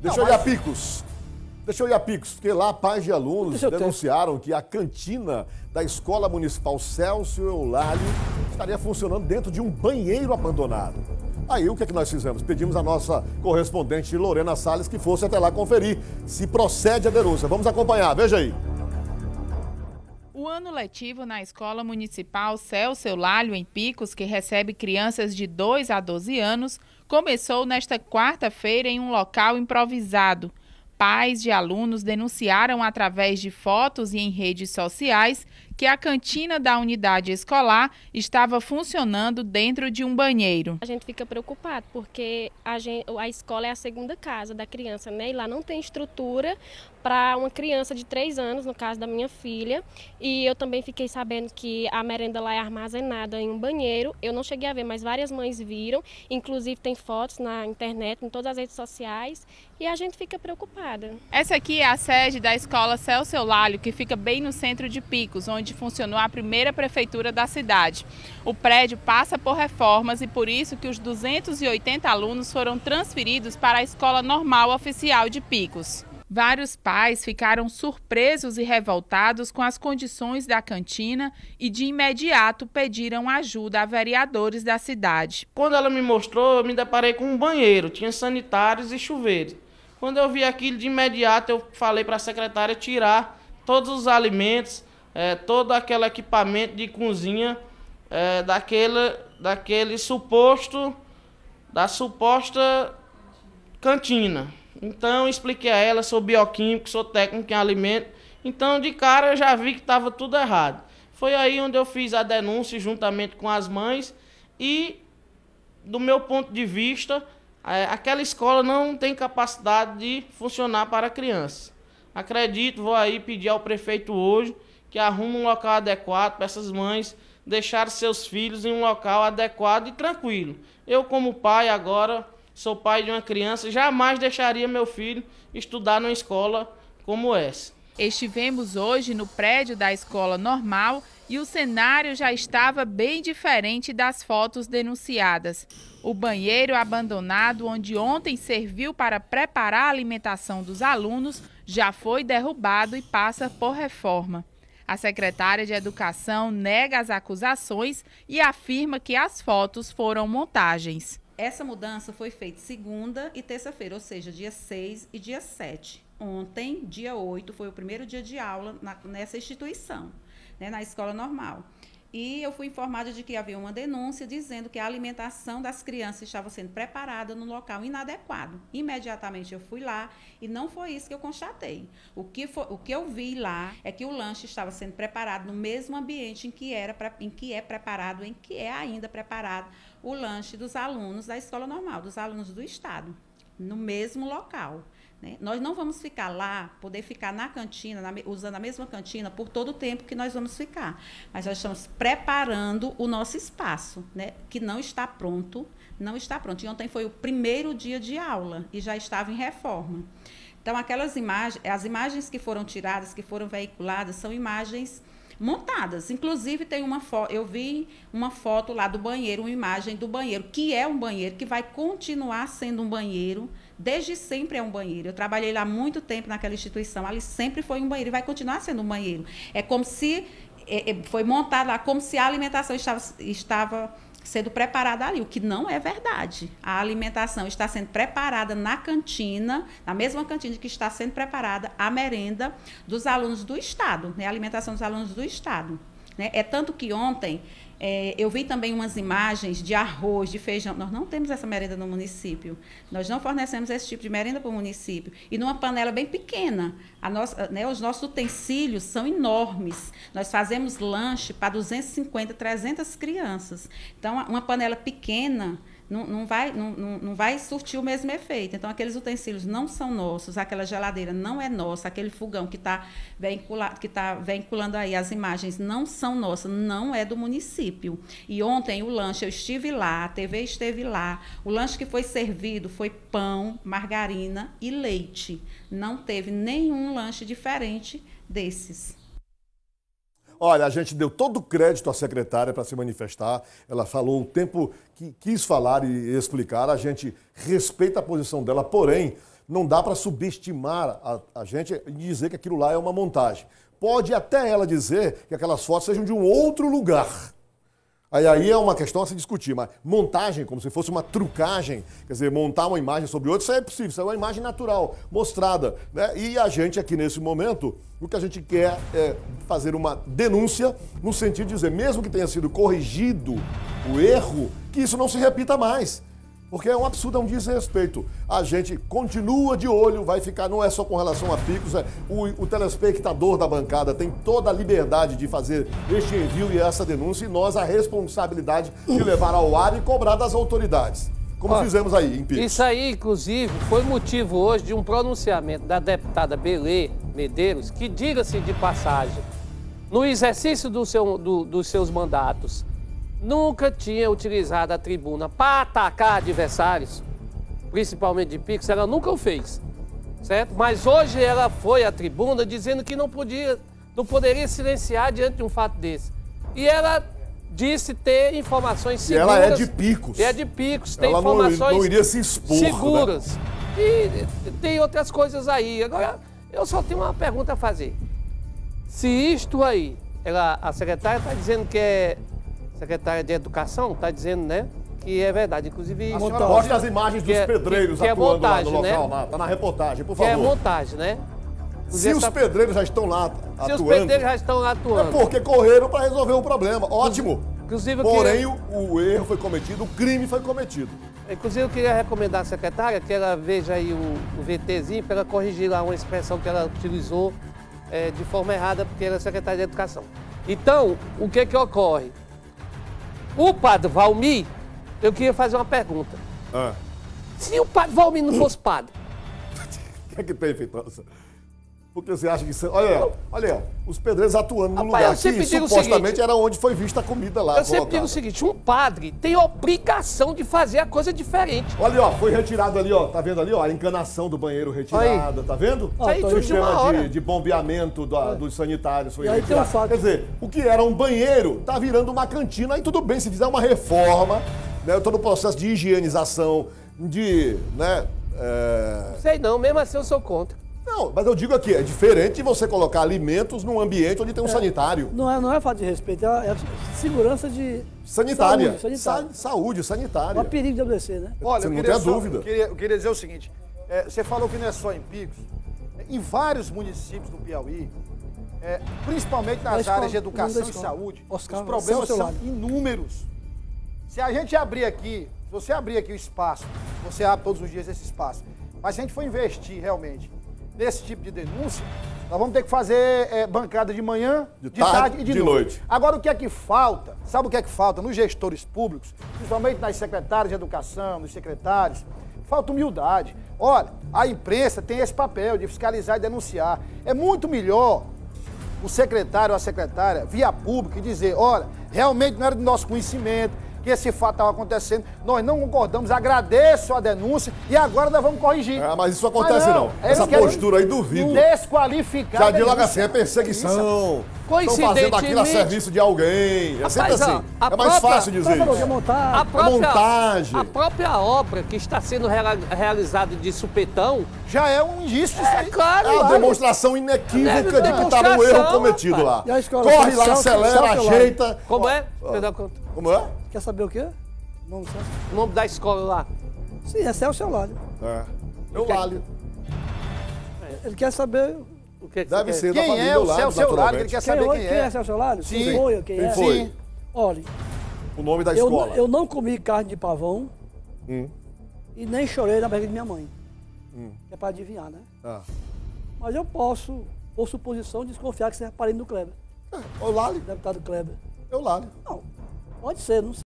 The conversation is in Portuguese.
Deixa eu ir a Picos. Deixa eu ir a Picos, porque lá pais de alunos denunciaram que a cantina da Escola Municipal Celso Eulálio estaria funcionando dentro de um banheiro abandonado. Aí o que é que nós fizemos? Pedimos a nossa correspondente Lorena Salles que fosse até lá conferir se procede a denúncia. Vamos acompanhar, veja aí. O ano letivo na Escola Municipal Celso Eulálio, em Picos, que recebe crianças de 2 a 12 anos, começou nesta quarta-feira em um local improvisado. Pais de alunos denunciaram através de fotos e em redes sociais que a cantina da unidade escolar estava funcionando dentro de um banheiro. A gente fica preocupado porque a, gente, a escola é a segunda casa da criança, né? E lá não tem estrutura para uma criança de 3 anos, no caso da minha filha. E eu também fiquei sabendo que a merenda lá é armazenada em um banheiro. Eu não cheguei a ver, mas várias mães viram. Inclusive tem fotos na internet, em todas as redes sociais. E a gente fica preocupada. Essa aqui é a sede da escola Celso Eulálio, que fica bem no centro de Picos, onde onde funcionou a primeira prefeitura da cidade. O prédio passa por reformas e por isso que os 280 alunos foram transferidos para a Escola Normal Oficial de Picos. Vários pais ficaram surpresos e revoltados com as condições da cantina e de imediato pediram ajuda a vereadores da cidade. Quando ela me mostrou, eu me deparei com um banheiro, tinha sanitários e chuveiros. Quando eu vi aquilo de imediato, eu falei para a secretária tirar todos os alimentos, é, todo aquele equipamento de cozinha é, daquele, daquele suposto, da suposta cantina. Então expliquei a ela, sou bioquímico, sou técnico em alimento. Então de cara eu já vi que estava tudo errado. Foi aí onde eu fiz a denúncia juntamente com as mães e do meu ponto de vista, é, aquela escola não tem capacidade de funcionar para crianças. Acredito, vou aí pedir ao prefeito hoje que arruma um local adequado para essas mães deixar seus filhos em um local adequado e tranquilo. Eu, como pai, agora sou pai de uma criança, jamais deixaria meu filho estudar numa escola como essa. Estivemos hoje no prédio da escola normal e o cenário já estava bem diferente das fotos denunciadas. O banheiro abandonado, onde ontem serviu para preparar a alimentação dos alunos, já foi derrubado e passa por reforma. A secretária de Educação nega as acusações e afirma que as fotos foram montagens. Essa mudança foi feita segunda e terça-feira, ou seja, dia 6 e dia 7. Ontem, dia 8, foi o primeiro dia de aula na, nessa instituição, né, na escola normal. E eu fui informada de que havia uma denúncia dizendo que a alimentação das crianças estava sendo preparada no local inadequado. Imediatamente eu fui lá e não foi isso que eu constatei. O que, foi, o que eu vi lá é que o lanche estava sendo preparado no mesmo ambiente em que, era, em que é preparado, em que é ainda preparado o lanche dos alunos da escola normal, dos alunos do Estado, no mesmo local. Né? Nós não vamos ficar lá, poder ficar na cantina, na, usando a mesma cantina por todo o tempo que nós vamos ficar. Mas nós estamos preparando o nosso espaço, né? que não está pronto, não está pronto. E ontem foi o primeiro dia de aula e já estava em reforma. Então, aquelas imagens, as imagens que foram tiradas, que foram veiculadas, são imagens montadas. Inclusive, tem uma foto, eu vi uma foto lá do banheiro, uma imagem do banheiro, que é um banheiro, que vai continuar sendo um banheiro desde sempre é um banheiro. Eu trabalhei lá muito tempo naquela instituição, ali sempre foi um banheiro e vai continuar sendo um banheiro. É como se é, é, foi montado lá, como se a alimentação estava, estava sendo preparada ali, o que não é verdade. A alimentação está sendo preparada na cantina, na mesma cantina que está sendo preparada a merenda dos alunos do Estado, né? a alimentação dos alunos do Estado. Né? É tanto que ontem é, eu vi também umas imagens de arroz, de feijão. Nós não temos essa merenda no município. Nós não fornecemos esse tipo de merenda para o município. E numa panela bem pequena. Nossa, né, os nossos utensílios são enormes. Nós fazemos lanche para 250, 300 crianças. Então, uma panela pequena não, não, vai, não, não vai surtir o mesmo efeito. Então, aqueles utensílios não são nossos, aquela geladeira não é nossa, aquele fogão que está vinculado, que tá vinculando aí as imagens não são nossas, não é do município. E ontem o lanche, eu estive lá, a TV esteve lá, o lanche que foi servido foi pão, margarina e leite. Não teve nenhum lanche diferente desses. Olha, a gente deu todo o crédito à secretária para se manifestar. Ela falou o tempo que quis falar e explicar. A gente respeita a posição dela, porém, não dá para subestimar a, a gente e dizer que aquilo lá é uma montagem. Pode até ela dizer que aquelas fotos sejam de um outro lugar. Aí, aí é uma questão a se discutir, mas montagem, como se fosse uma trucagem, quer dizer, montar uma imagem sobre outra, isso é possível, isso é uma imagem natural, mostrada. Né? E a gente aqui nesse momento, o que a gente quer é fazer uma denúncia no sentido de dizer, mesmo que tenha sido corrigido o erro, que isso não se repita mais. Porque é um absurdo, é um desrespeito. A gente continua de olho, vai ficar, não é só com relação a picos, é, o, o telespectador da bancada tem toda a liberdade de fazer este envio e essa denúncia, e nós a responsabilidade de levar ao ar e cobrar das autoridades. Como Ó, fizemos aí em Picos. Isso aí, inclusive, foi motivo hoje de um pronunciamento da deputada Belê Medeiros, que, diga-se de passagem, no exercício do seu, do, dos seus mandatos, nunca tinha utilizado a tribuna para atacar adversários, principalmente de Pix, ela nunca o fez, certo? Mas hoje ela foi à tribuna dizendo que não podia, não poderia silenciar diante de um fato desse. E ela disse ter informações seguras. E ela é de Picos. É de Picos, tem ela informações não, não iria se expor, né? seguras. Né? E tem outras coisas aí. Agora, eu só tenho uma pergunta a fazer. Se isto aí, ela, a secretária está dizendo que é secretária de Educação está dizendo, né? Que é verdade. Inclusive. A senhora mostra as imagens dos é, pedreiros que, que é atuando é montagem, lá no local, né? lá. Tá na reportagem, por favor. Que é montagem, né? Se os pedreiros já estão lá atuando. Se os pedreiros já estão lá atuando. É porque correram para resolver um problema. Ótimo. Inclusive, Porém, queria... o, o, erro foi cometido, o crime foi cometido. Inclusive, eu queria recomendar à secretária que ela veja aí o, o VTzinho para ela corrigir lá uma expressão que ela utilizou é, de forma errada, porque ela é secretária de Educação. Então, o que que ocorre? O padre Valmir, eu queria fazer uma pergunta. Ah. Se o padre Valmir não fosse padre. O que é que tem, Feitosa? Porque você acha que. Olha, olha, os pedreiros atuando no lugar que supostamente seguinte, era onde foi vista a comida lá. Eu sempre colocada. digo o seguinte: um padre tem obrigação de fazer a coisa diferente. Olha, ó, foi retirado ali, ó. Tá vendo ali, ó? A encanação do banheiro retirada, aí. tá vendo? Ah, aí, o sistema de, de, bombeamento da, dos sanitários foi e retirado. Um fato. Quer dizer, o que era um banheiro tá virando uma cantina. Aí tudo bem, se fizer uma reforma, né? Todo o processo de higienização, de. né? É... Sei não, mesmo assim eu sou contra. Não, mas eu digo aqui, é diferente de você colocar alimentos num ambiente onde tem um é, sanitário. Não é, não é falta de respeito, é, é segurança de. Sanitária. Saúde, sanitária. Sa saúde sanitária. É um perigo de adoecer, né? Olha, você não tem só, dúvida. Eu queria, eu queria, dizer o seguinte: é, você falou que não é só em Picos. Em vários municípios do Piauí, é, principalmente nas escola, áreas de educação e saúde, Oscar, os problemas são inúmeros. Se a gente abrir aqui, se você abrir aqui o espaço, você abre todos os dias esse espaço, mas se a gente for investir realmente nesse tipo de denúncia, nós vamos ter que fazer é, bancada de manhã, de, de tarde, tarde, e de, de noite. noite. Agora, o que é que falta? Sabe o que é que falta nos gestores públicos, principalmente nas secretárias de educação, nos secretários? Falta humildade. Olha, a imprensa tem esse papel de fiscalizar e denunciar. É muito melhor o secretário ou a secretária, via pública, e dizer: olha, realmente não era do nosso conhecimento, que esse fato estava acontecendo. Nós não concordamos, agradeço a denúncia e agora nós vamos corrigir. É, mas isso acontece ah, não. não. Essa postura aí duvido. Desqualificar. Já diz logo assim, é perseguição. Estão fazendo aquilo a serviço de alguém. É sempre assim. é mais fácil dizer isso. A própria, é montagem. A própria obra que está sendo realizada de supetão já é um indício é, claro. É uma demonstração inequívoca de que estava um erro cometido lá. Corre lá, acelera, ajeita. Como é? Como é? Quer saber o quê? O nome, o nome da escola lá? Sim, é Celso Eulálio. É. Eulálio. Ele quer saber o que, é que Deve ser quem da é o Celso Eulálio, ele quer saber quem, quem é. Quem é Celso Eulálio? Sim. Foi, quem, quem é? foi? Sim. Olha. O nome da escola. Eu, eu não comi carne de pavão hum. e nem chorei na barriga de minha mãe. Hum. É para adivinhar, né? Ah. Mas eu posso, por suposição, desconfiar que você é parente do Kleber. É, Eulálio. Deputado Kleber. Eulálio. Não, pode ser, não sei.